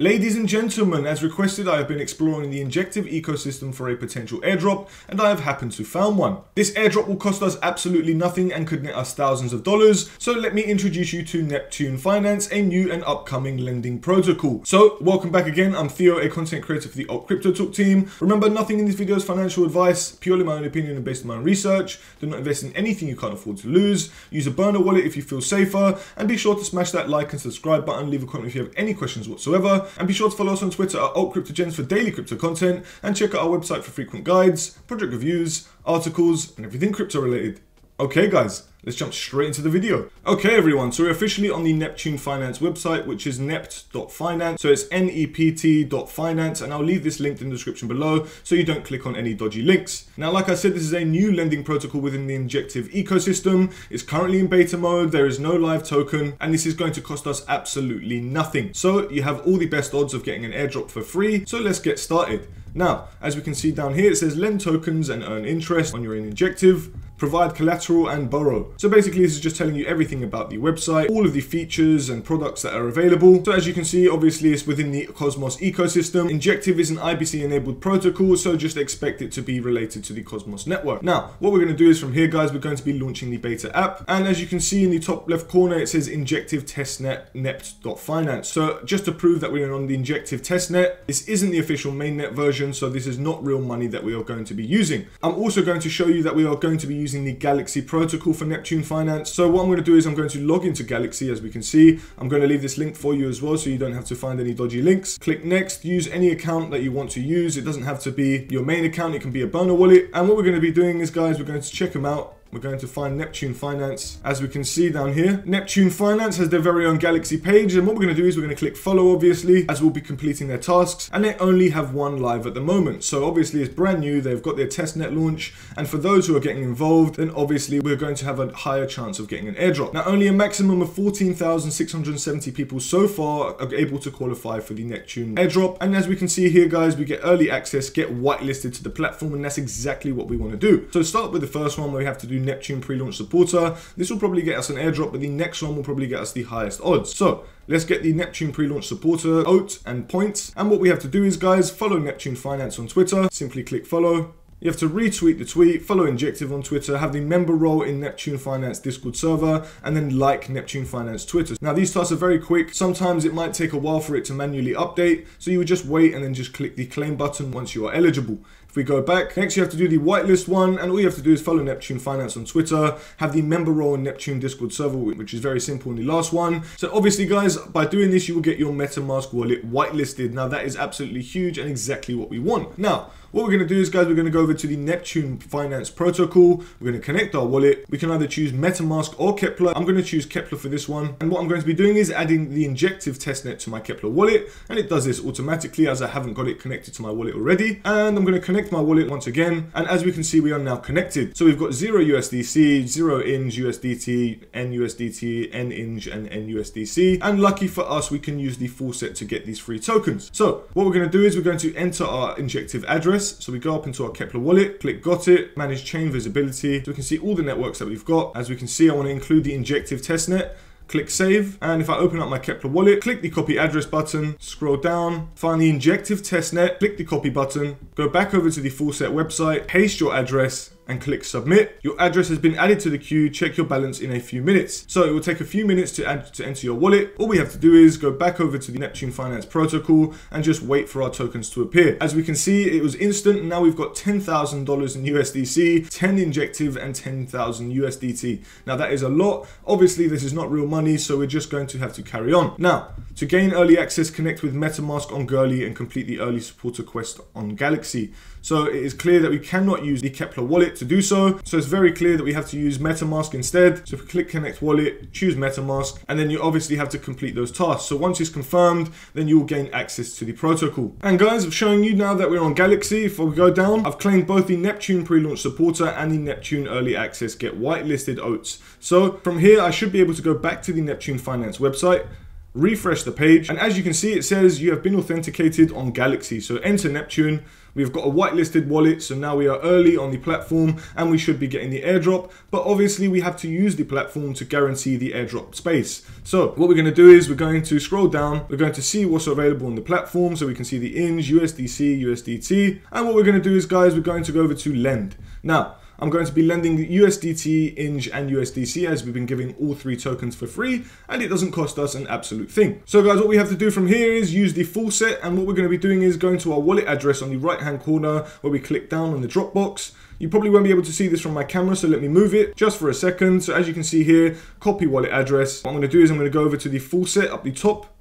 Ladies and gentlemen, as requested, I have been exploring the Injective ecosystem for a potential airdrop, and I have happened to found one. This airdrop will cost us absolutely nothing and could net us thousands of dollars, so let me introduce you to Neptune Finance, a new and upcoming lending protocol. So, welcome back again, I'm Theo, a content creator for the Alt Crypto Talk team. Remember, nothing in this video is financial advice, purely my own opinion and based on my own research. Do not invest in anything you can't afford to lose. Use a burner wallet if you feel safer, and be sure to smash that like and subscribe button, leave a comment if you have any questions whatsoever, and be sure to follow us on Twitter at AltCryptoGems for daily crypto content, and check out our website for frequent guides, project reviews, articles, and everything crypto related. Okay guys, let's jump straight into the video. Okay everyone, so we're officially on the Neptune Finance website, which is nept.finance. So it's nept.finance, and I'll leave this linked in the description below so you don't click on any dodgy links. Now, like I said, this is a new lending protocol within the Injective ecosystem. It's currently in beta mode, there is no live token, and this is going to cost us absolutely nothing. So you have all the best odds of getting an airdrop for free, so let's get started. Now, as we can see down here, it says lend tokens and earn interest on your Injective provide collateral and borrow. So basically this is just telling you everything about the website, all of the features and products that are available. So as you can see, obviously it's within the Cosmos ecosystem. Injective is an IBC enabled protocol, so just expect it to be related to the Cosmos network. Now, what we're going to do is from here guys, we're going to be launching the beta app. And as you can see in the top left corner, it says Injective testnet nept.finance. So just to prove that we're on the Injective testnet, this isn't the official mainnet version, so this is not real money that we are going to be using. I'm also going to show you that we are going to be using using the Galxe protocol for Neptune Finance. So what I'm going to do is I'm going to log into Galxe as we can see. I'm going to leave this link for you as well so you don't have to find any dodgy links. Click next, use any account that you want to use. It doesn't have to be your main account, it can be a burner wallet. And what we're going to be doing is guys, we're going to check them out we're going to find Neptune Finance. As we can see down here, Neptune Finance has their very own Galxe page. And what we're going to do is we're going to click follow, obviously, as we'll be completing their tasks. And they only have one live at the moment. So obviously it's brand new. They've got their testnet launch. And for those who are getting involved, then obviously we're going to have a higher chance of getting an airdrop. Now, only a maximum of 14,670 people so far are able to qualify for the Neptune airdrop. And as we can see here, guys, we get early access, get whitelisted to the platform. And that's exactly what we want to do. So start with the first one where we have to do Neptune pre-launch supporter. This will probably get us an airdrop, but the next one will probably get us the highest odds. So let's get the Neptune pre-launch supporter oat and points. And what we have to do is, guys, follow Neptune Finance on Twitter. Simply click follow. You have to retweet the tweet, follow Injective on Twitter, have the member role in Neptune Finance Discord server, and then like Neptune Finance Twitter. Now these tasks are very quick. Sometimes it might take a while for it to manually update, so you would just wait and then just click the claim button once you are eligible. If we go back, next you have to do the whitelist one, and all you have to do is follow Neptune Finance on Twitter, have the member role in Neptune Discord server, which is very simple in the last one. So obviously, guys, by doing this, you will get your MetaMask wallet whitelisted. Now, that is absolutely huge and exactly what we want. Now, what we're going to do is, guys, we're going to go over to the Neptune Finance Protocol. We're going to connect our wallet. We can either choose MetaMask or Keplr. I'm going to choose Keplr for this one. And what I'm going to be doing is adding the Injective testnet to my Keplr wallet. And it does this automatically as I haven't got it connected to my wallet already. And I'm going to connect connect my wallet once again. And as we can see, we are now connected. So we've got zero USDC, zero INJ USDT, NUSDT, NINJ, and NUSDC. And lucky for us, we can use the faucet to get these free tokens. So what we're going to do is we're going to enter our injective address. So we go up into our Keplr wallet, click got it, manage chain visibility. So we can see all the networks that we've got. As we can see, I want to include the injective testnet click save. And if I open up my Keplr wallet, click the copy address button, scroll down, find the injective testnet, click the copy button, go back over to the faucet website, paste your address, and click submit. Your address has been added to the queue. Check your balance in a few minutes. So it will take a few minutes to add to enter your wallet. All we have to do is go back over to the Neptune Finance protocol and just wait for our tokens to appear. As we can see, it was instant. Now we've got $10,000 in USDC, 10 injective and 10,000 USDT. Now that is a lot. Obviously this is not real money, so we're just going to have to carry on. Now, to gain early access, connect with MetaMask on Goerli and complete the early supporter quest on Galxe. So it is clear that we cannot use the Keplr wallet to do so. So it's very clear that we have to use MetaMask instead. So if we click connect wallet, choose MetaMask, and then you obviously have to complete those tasks. So once it's confirmed, then you will gain access to the protocol. And guys, I'm showing you now that we're on Galxe. If we go down, I've claimed both the Neptune pre-launch supporter and the Neptune early access get whitelisted oats. So from here, I should be able to go back to the Neptune Finance website, refresh the page and as you can see it says you have been authenticated on Galxe so enter Neptune We've got a whitelisted wallet, so now we are early on the platform and we should be getting the airdrop. But obviously we have to use the platform to guarantee the airdrop space. So what we're going to do is we're going to scroll down. We're going to see what's available on the platform so we can see the INJ, USDC, USDT. And what we're going to do is guys, we're going to go over to lend. Now, I'm going to be lending USDT, INJ, and USDC as we've been giving all three tokens for free and it doesn't cost us an absolute thing. So guys, what we have to do from here is use the faucet and what we're going to be doing is going to our wallet address on the right hand corner where we click down on the Dropbox. You probably won't be able to see this from my camera, so let me move it just for a second. So as you can see here, copy wallet address. What I'm going to do is I'm going to go over to the faucet up the top.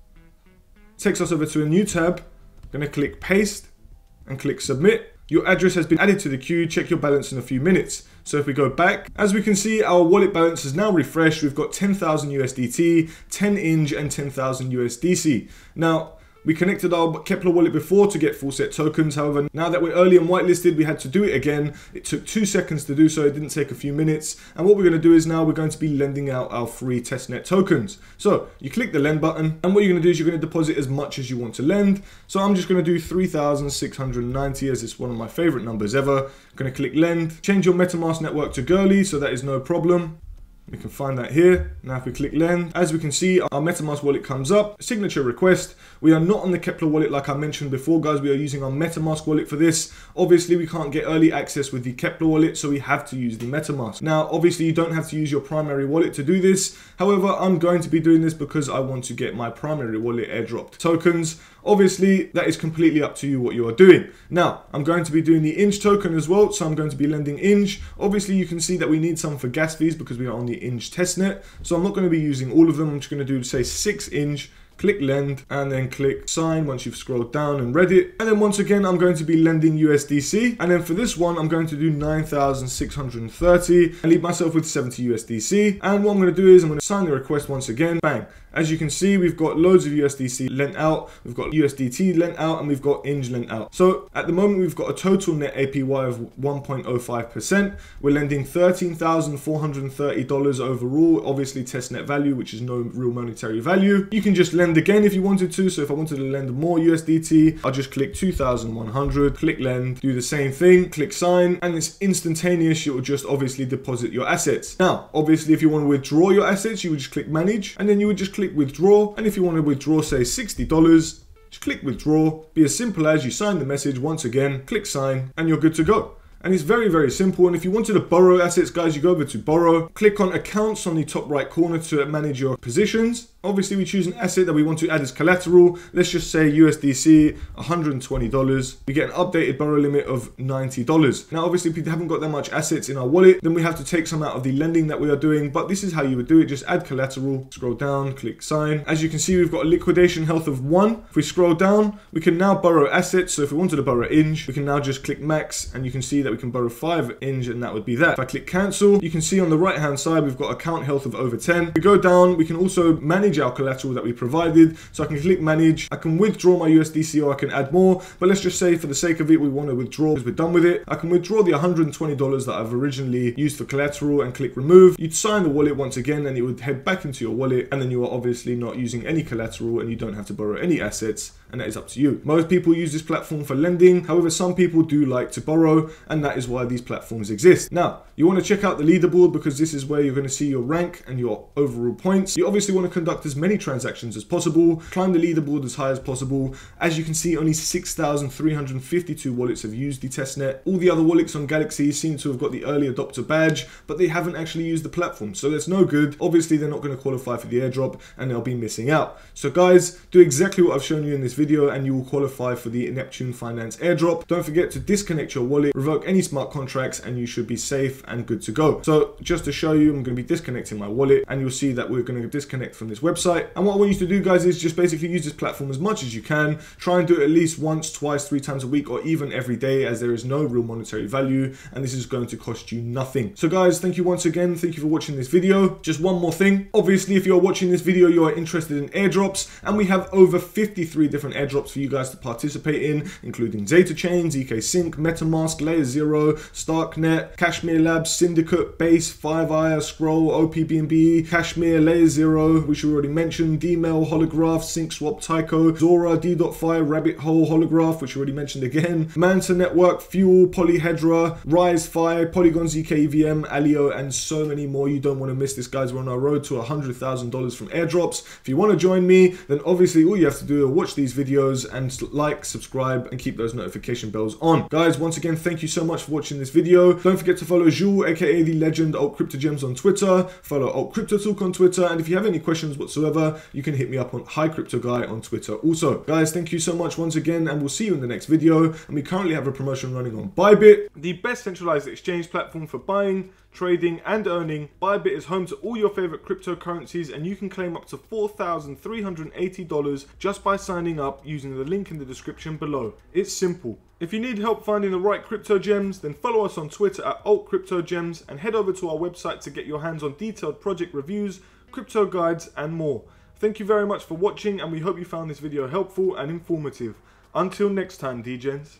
Takes us over to a new tab. I'm going to click paste and click submit. Your address has been added to the queue, check your balance in a few minutes. So if we go back, as we can see, our wallet balance is now refreshed. We've got 10,000 USDT, 10 INJ and 10,000 USDC. Now, we connected our Keplr wallet before to get faucet tokens. However, now that we're early and whitelisted, we had to do it again. It took two seconds to do so. It didn't take a few minutes. And what we're going to do is now we're going to be lending out our free testnet tokens. So you click the lend button and what you're going to do is you're going to deposit as much as you want to lend. So I'm just going to do 3,690 as it's one of my favorite numbers ever. I'm going to click lend, change your MetaMask network to Goerli so that is no problem. We can find that here. Now if we click lend, as we can see, our MetaMask wallet comes up, signature request. We are not on the Keplr wallet like I mentioned before, guys. We are using our MetaMask wallet for this. Obviously, we can't get early access with the Keplr wallet, so we have to use the MetaMask. Now, obviously, you don't have to use your primary wallet to do this. However, I'm going to be doing this because I want to get my primary wallet airdropped tokens. Obviously, that is completely up to you what you are doing. Now, I'm going to be doing the INJ token as well, so I'm going to be lending INJ. Obviously, you can see that we need some for gas fees because we are on the INJ testnet, so I'm not going to be using all of them. I'm just going to do, say, 6 INJ click lend and then click sign once you've scrolled down and read it. And then once again, I'm going to be lending USDC. And then for this one, I'm going to do 9,630 and leave myself with 70 USDC. And what I'm going to do is I'm going to sign the request once again, bang. As you can see, we've got loads of USDC lent out, we've got USDT lent out, and we've got INJ lent out. So at the moment, we've got a total net APY of 1.05%. We're lending $13,430 overall, obviously test net value, which is no real monetary value. You can just lend again if you wanted to. So if I wanted to lend more USDT, I'll just click 2,100, click lend, do the same thing, click sign, and it's instantaneous. It will just obviously deposit your assets. Now, obviously, if you want to withdraw your assets, you would just click manage, and then you would just click withdraw. And if you want to withdraw, say $60, just click withdraw. Be as simple as you sign the message once again, click sign, and you're good to go. And it's very, very simple. And if you wanted to borrow assets, guys, you go over to borrow, click on accounts on the top right corner to manage your positions. Obviously, we choose an asset that we want to add as collateral. Let's just say USDC, $120. We get an updated borrow limit of $90. Now, obviously, if we haven't got that much assets in our wallet, then we have to take some out of the lending that we are doing. But this is how you would do it. Just add collateral, scroll down, click sign. As you can see, we've got a liquidation health of one. If we scroll down, we can now borrow assets. So if we wanted to borrow INJ, we can now just click max and you can see that we can borrow five INJ and that would be that. If I click cancel, you can see on the right hand side, we've got account health of over 10. We go down, we can also manage manage our collateral that we provided. So I can click manage. I can withdraw my USDC or I can add more. But let's just say for the sake of it, we want to withdraw because we're done with it. I can withdraw the $120 that I've originally used for collateral and click remove. You'd sign the wallet once again and it would head back into your wallet. And then you are obviously not using any collateral and you don't have to borrow any assets and that is up to you. Most people use this platform for lending. However, some people do like to borrow and that is why these platforms exist. Now, you want to check out the leaderboard because this is where you're going to see your rank and your overall points. You obviously want to conduct as many transactions as possible, climb the leaderboard as high as possible. As you can see, only 6,352 wallets have used the testnet. All the other wallets on Galxe seem to have got the early adopter badge, but they haven't actually used the platform. So that's no good. Obviously, they're not going to qualify for the airdrop and they'll be missing out. So guys, do exactly what I've shown you in this video and you will qualify for the Neptune Finance airdrop. Don't forget to disconnect your wallet, revoke any smart contracts, and you should be safe and good to go. So just to show you, I'm going to be disconnecting my wallet and you'll see that we're going to disconnect from this website. And what I want you to do guys is just basically use this platform as much as you can. Try and do it at least once, twice, three times a week or even every day as there is no real monetary value and this is going to cost you nothing. So guys, thank you once again. Thank you for watching this video. Just one more thing. Obviously, if you're watching this video, you are interested in airdrops and we have over 53 different different airdrops for you guys to participate in, including Zeta Chain, ZK Sync, MetaMask, Layer Zero, Starknet, Cashmere Labs, Syndicate, Base, 5ire, Scroll, OPBNB, Cashmere, Layer Zero, which we already mentioned, Dmail, Holograph, SyncSwap, Taiko, Zora, De.Fi, Rabbit Hole, Holograph, which we already mentioned again, Manta Network, Fuel, Polyhedra, RyzeFi, Polygon ZK EVM, Aleo, and so many more. You don't want to miss this, guys. We're on our road to $100,000 from airdrops. If you want to join me, then obviously all you have to do is watch these videos and like, subscribe, and keep those notification bells on. Guys, once again, thank you so much for watching this video. Don't forget to follow Jules, aka the legend Alt Crypto Gems on Twitter. Follow Alt Crypto Talk on Twitter. And if you have any questions whatsoever, you can hit me up on High Crypto Guy on Twitter also. Guys, thank you so much once again, and we'll see you in the next video. And we currently have a promotion running on Bybit, the best centralized exchange platform for buying, trading, and earning. Bybit is home to all your favorite cryptocurrencies, and you can claim up to $4,380 just by signing up using the link in the description below. It's simple. If you need help finding the right crypto gems, then follow us on Twitter at altcryptogems and head over to our website to get your hands on detailed project reviews, crypto guides, and more. Thank you very much for watching, and we hope you found this video helpful and informative. Until next time, DGens.